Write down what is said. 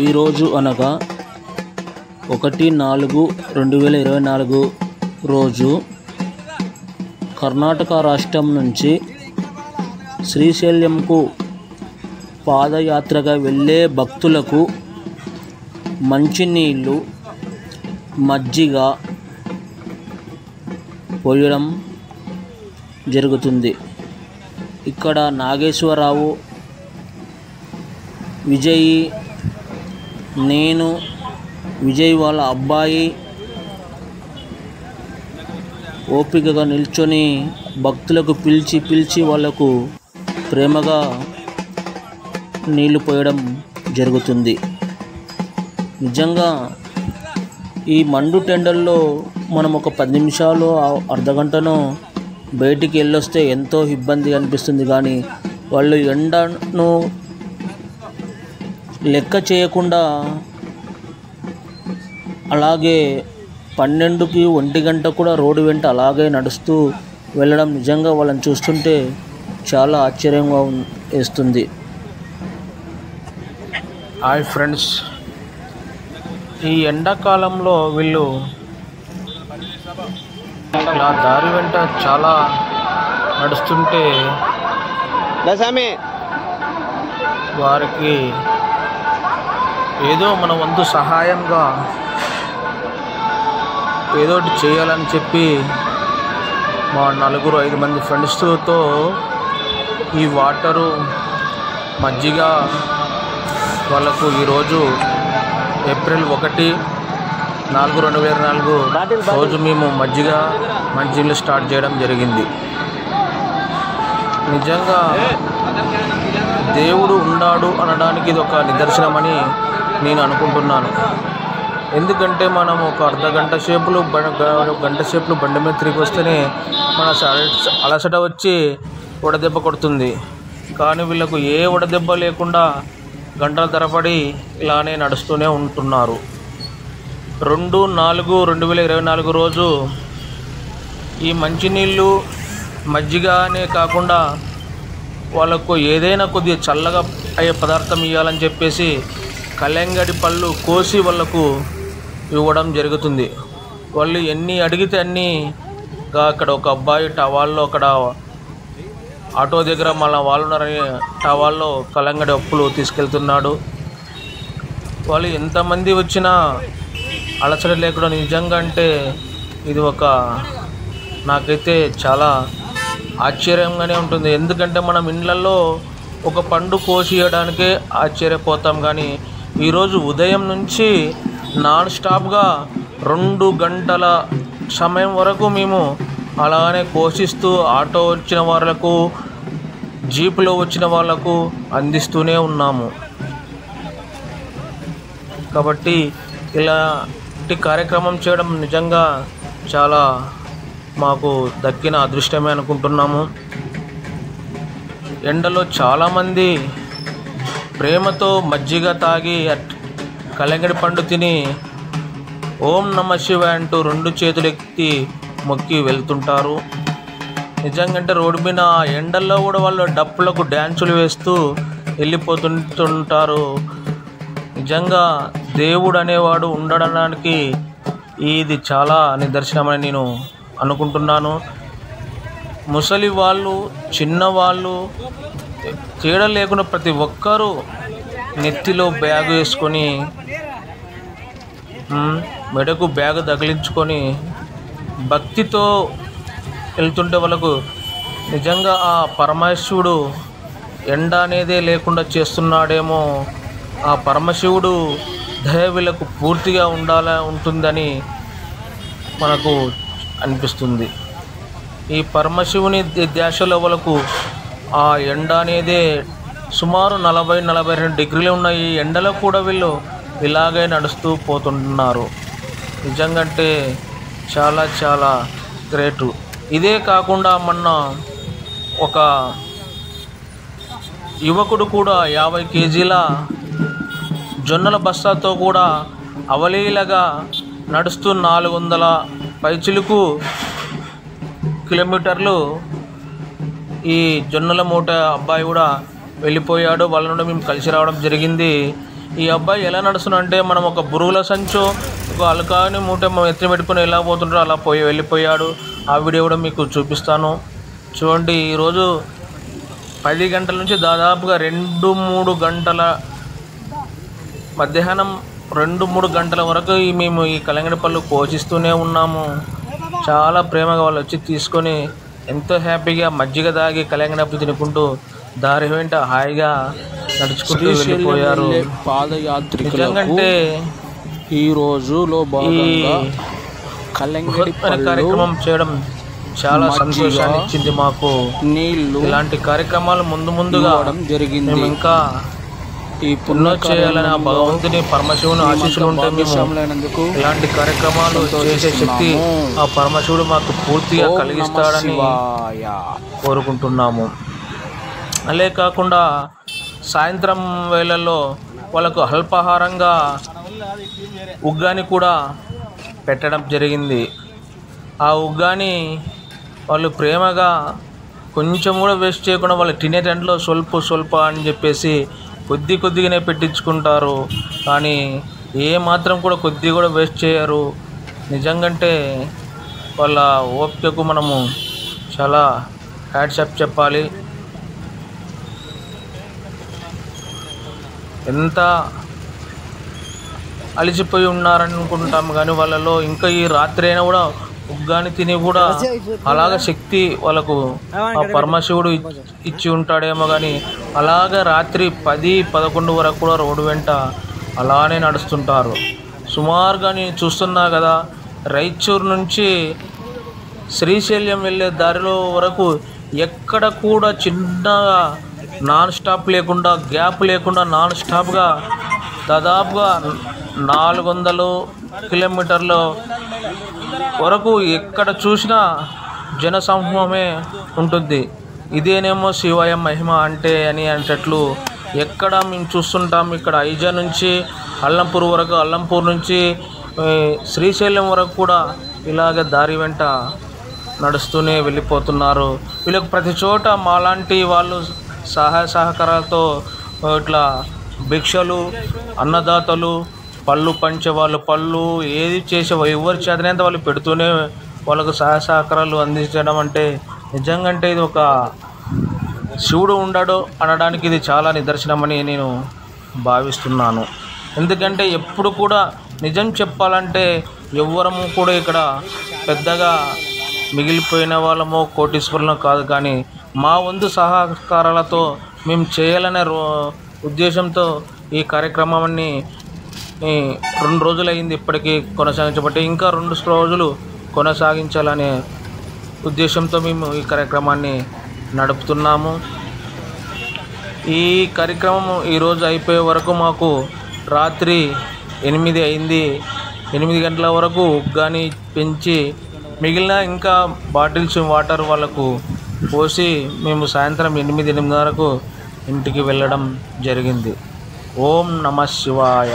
ఈరోజు అనగా ఒకటి నాలుగు రెండు వేల ఇరవై నాలుగు రోజు కర్ణాటక రాష్ట్రం నుంచి శ్రీశైలంకు పాదయాత్రగా వెళ్ళే భక్తులకు మంచినీళ్ళు మజ్జిగ పోయడం జరుగుతుంది. ఇక్కడ నాగేశ్వరరావు విజయ్ నేను విజయ్ వాళ్ళ అబ్బాయి ఓపికగా నిల్చొని భక్తులకు పిలిచి పిలిచి వాళ్ళకు ప్రేమగా నీళ్ళు పోయడం జరుగుతుంది. నిజంగా ఈ మండు టెండల్లో మనం ఒక పది నిమిషాలు ఆ- బయటికి వెళ్ళొస్తే ఎంతో ఇబ్బంది అనిపిస్తుంది. కానీ వాళ్ళు ఎండను లెక్క చేయకుండా అలాగే పన్నెండుకి ఒంటి గంట కూడా రోడ్డు వెంట అలాగే నడుస్తూ వెళ్ళడం నిజంగా వాళ్ళని చూస్తుంటే చాలా ఆశ్చర్యంగా వేస్తుంది. Hi friends. ఈ ఎండాకాలంలో వీళ్ళు ఇలా దారి వెంట చాలా నడుస్తుంటే వారికి ఏదో మన వంతు సహాయంగా ఏదో ఒకటి చేయాలని చెప్పి మా నలుగురు ఐదు మంది ఫ్రెండ్స్తో ఈ వాటరు మజ్జిగ వాళ్ళకు ఈరోజు ఏప్రిల్ ఒకటి నాలుగు రెండు వేల నాలుగు. రోజు మేము మజ్జిగ మంచినీళ్ళు స్టార్ట్ చేయడం జరిగింది నిజంగా దేవుడు ఉన్నాడు అనడానికి ఇది ఒక నిదర్శనమని నేను అనుకుంటున్నాను. ఎందుకంటే మనం ఒక అర్ధ గంట సేపులు బ- గంట సేపులు బండి మీద తిరిగి వస్తేనే మన అలసట వచ్చి వడదెబ్బ కొడుతుంది. కానీ వీళ్ళకు ఏ వడదెబ్బ లేకుండా గంటల తరబడి ఇలానే నడుస్తూనే ఉంటున్నారు. రెండు నాలుగు రెండు వేల ఇరవై నాలుగు రోజు ఈ మంచినీళ్ళు మజ్జిగనే కాకుండా వాళ్ళకు ఏదైనా కొద్దిగా చల్లగా అయ్యే పదార్థం ఇవ్వాలని చెప్పేసి కలంగడి పళ్ళు కోసి వాళ్ళకు ఇవ్వడం జరుగుతుంది. వాళ్ళు ఎన్ని అడిగితే అన్నిగా అక్కడ ఒక అబ్బాయి టవాల్లో అక్కడ ఆటో దగ్గర మళ్ళీ వాళ్ళు ఉన్నారని టవాల్లో కలంగడి అప్పులు తీసుకెళ్తున్నాడు. వాళ్ళు ఎంతమంది వచ్చినా అలసట లేకుండా నిజంగా అంటే ఇది ఒక నాకైతే చాలా ఆశ్చర్యంగానే ఉంటుంది. ఎందుకంటే మనం ఇండ్లలో ఒక పండు కోసియడానికే ఆశ్చర్యపోతాం కానీ ఈరోజు ఉదయం నుంచి నాన్ స్టాప్గా రెండు గంటల సమయం వరకు మేము అలానే కోషిస్తూ ఆటో వచ్చిన వాళ్ళకు జీపులో వచ్చిన వాళ్ళకు అందిస్తూనే ఉన్నాము. కాబట్టి ఇలాంటి కార్యక్రమం చేయడం నిజంగా చాలా మాకు దక్కిన అదృష్టమే అనుకుంటున్నాము. ఎండలో చాలామంది ప్రేమతో మజ్జిగ తాగి అట్- కలంగడి పండు తిని ఓం నమ శివ అంటూ రెండు చేతులు ఎత్తి మొక్కి వెళ్తుంటారు. నిజంగా రోడ్డు మీద ఎండల్లో కూడా వాళ్ళు డప్పులకు డ్యాన్సులు వేస్తూ వెళ్ళిపోతుంటుంటారు. నిజంగా దేవుడు అనేవాడు ఉండడానికి ఇది చాలా నిదర్శనమని నేను అనుకుంటున్నాను. ముసలి వాళ్ళు చిన్నవాళ్ళు తేడా లేకుండా ప్రతి ఒక్కరూ నెత్తిలో బ్యాగ్ వేసుకొని మెడకు బ్యాగ్ తగిలించుకొని భక్తితో వెళ్తుంటే వాళ్ళకు నిజంగా ఆ పరమశివుడు ఎండ అనేదే లేకుండా చేస్తున్నాడేమో. ఆ పరమశివుడు దయవిలకు పూర్తిగా ఉండాల ఉంటుందని మనకు అనిపిస్తుంది. ఈ పరమశివుని ద- ధ్యాసలో వాళ్ళకు ఆ ఎండ అనేది సుమారు నలభై నలభై రెండు డిగ్రీలు ఉన్న ఈ ఎండలో కూడా వీళ్ళు ఇలాగే నడుస్తూ పోతుంటున్నారు నిజంగా అంటే చాలా చాలా గ్రేటు. ఇదే కాకుండా మొన్న ఒక యువకుడు కూడా యాభై కేజీల జొన్నల బస్తాతో కూడా అవలీలగా నడుస్తూ నాలుగు వందల పైచిలుకు కిలోమీటర్లు ఈ జొన్నల మూట అబ్బాయి కూడా వెళ్ళిపోయాడు. వాళ్ళ నుండి మేము కలిసి రావడం జరిగింది. ఈ అబ్బాయి ఎలా నడుస్తున్నాడంటే మనం ఒక బురుగుల సంచు ఒక అలకాని మూట మనం ఎత్తి పెట్టుకుని ఎలా పోతుంటారో అలా పోయి వెళ్ళిపోయాడు. ఆ వీడియో కూడా మీకు చూపిస్తాను. చూడండి ఈరోజు పది గంటల నుంచి దాదాపుగా రెండు మూడు గంటల మధ్యాహ్నం రెండు మూడు గంటల వరకు మేము ఈ కలంగడి పళ్ళు పోషిస్తూనే ఉన్నాము. చాలా ప్రేమగా వాళ్ళు వచ్చి తీసుకొని ఎంతో హ్యాపీగా మజ్జిగ తాగి కలంగడప్పు తినుకుంటూ దారి వెంట హాయిగా నడుచుకుంటూ వెళ్ళిపోయారు. పాదయాత్రికులకు నిజంగంటే ఈ రోజులో కార్యక్రమం చేయడం చాలా సంతోషాన్ని ఇచ్చింది మాకు. నీళ్ళు ఇలాంటి కార్యక్రమాలు ముందు ముందుగా జరిగింది. ఇంకా ఈ ఎన్నో చేయాలని ఆ భగవంతుని పరమశివుని ఆశీస్సులు ఉంటే మేము ఇలాంటి కార్యక్రమాలు చేసే శక్తి ఆ పరమశివుడు మాకు పూర్తిగా కలిగిస్తాడని. కోరుకుంటున్నాము. అలే కాకుండా సాయంత్రం వేళల్లో వాళ్ళకు అల్పాహారంగా ఉగ్గాని కూడా పెట్టడం జరిగింది. ఆ ఉగ్గాని వాళ్ళు ప్రేమగా కొంచెం కూడా వేస్ట్ చేయకుండా వాళ్ళు తినే దాంట్లో స్వల్ప స్వల్ప అని చెప్పేసి కొద్ది కొద్దిగానే పెట్టించుకుంటారు. కానీ ఏ మాత్రం కూడా కొద్ది కూడా వేస్ట్ చేయరు. నిజంగంటే వాళ్ళ ఓపికకు మనము చాలా హ్యాట్సప్ చెప్పాలి. ఎంత అలిసిపోయి ఉన్నారనుకుంటాం. కానీ వాళ్ళలో ఇంకా ఈ రాత్రి అయినా కూడా ఉగ్గాని తిని కూడా అలాగ శక్తి వాళ్ళకు ఆ పరమశివుడు ఇచ్చి ఉంటాడేమో కానీ అలాగ రాత్రి పది పదకొండు వరకు కూడా రోడ్డు వెంట అలానే నడుస్తుంటారు. సుమారుగా నేను చూస్తున్నా కదా రైచూర్ నుంచి శ్రీశైలం వెళ్ళే దారిలో వరకు ఎక్కడ కూడా చిన్నగా నాన్ స్టాప్ లేకుండా గ్యాప్ లేకుండా నాన్ స్టాప్గా దాదాపుగా నాలుగు వందలు కిలోమీటర్ల వరకు ఎక్కడ చూసినా జనసమూహమే ఉంటుంది. ఇదేనేమో శివయ మహిమ అంటే అని అనేటట్లు ఎక్కడ మేము చూస్తుంటాం ఇక్కడ ఐజా నుంచి అల్లంపూర్ వరకు అల్లంపూర్ నుంచి శ్రీశైలం వరకు కూడా ఇలాగ దారి వెంట నడుస్తూనే వెళ్ళిపోతున్నారు. వీళ్ళకి ప్రతి చోట మాలాంటి వాళ్ళు సహాయ సహకారాలతో ఇట్లా భిక్షలు అన్నదాతలు పళ్ళు పంచే వాళ్ళు పళ్ళు ఏది చేసే ఎవరు చేతనేంత వాళ్ళు పెడుతూనే వాళ్ళకు సహాయ సహకారాలు అందించడం అంటే నిజంగా అంటే ఇది ఒక శివుడు ఉండడు అనడానికి ఇది చాలా నిదర్శనమని నేను భావిస్తున్నాను. ఎందుకంటే ఎప్పుడు కూడా నిజం చెప్పాలంటే ఎవ్వరము కూడా ఇక్కడ పెద్దగా మిగిలిపోయిన వాళ్ళమో కోటీశ్వరులం కాదు కానీ మా వంతు సహకారాలతో మేము చేయాలనే రో ఉద్దేశంతో ఈ కార్యక్రమాన్ని రెండు రోజులు అయింది ఇప్పటికీ కొనసాగించబట్టి ఇంకా రెండు రోజులు కొనసాగించాలనే ఉద్దేశంతో మేము ఈ కార్యక్రమాన్ని నడుపుతున్నాము. ఈ కార్యక్రమం ఈరోజు అయిపోయే వరకు మాకు రాత్రి ఎనిమిది అయింది. ఎనిమిది గంటల వరకు కానీ పెంచి మిగిలిన ఇంకా బాటిల్స్ వాటర్ వాళ్ళకు పోసి మేము సాయంత్రం ఎనిమిది ఎనిమిది వరకు ఇంటికి వెళ్ళడం జరిగింది. ఓం నమ శివాయ.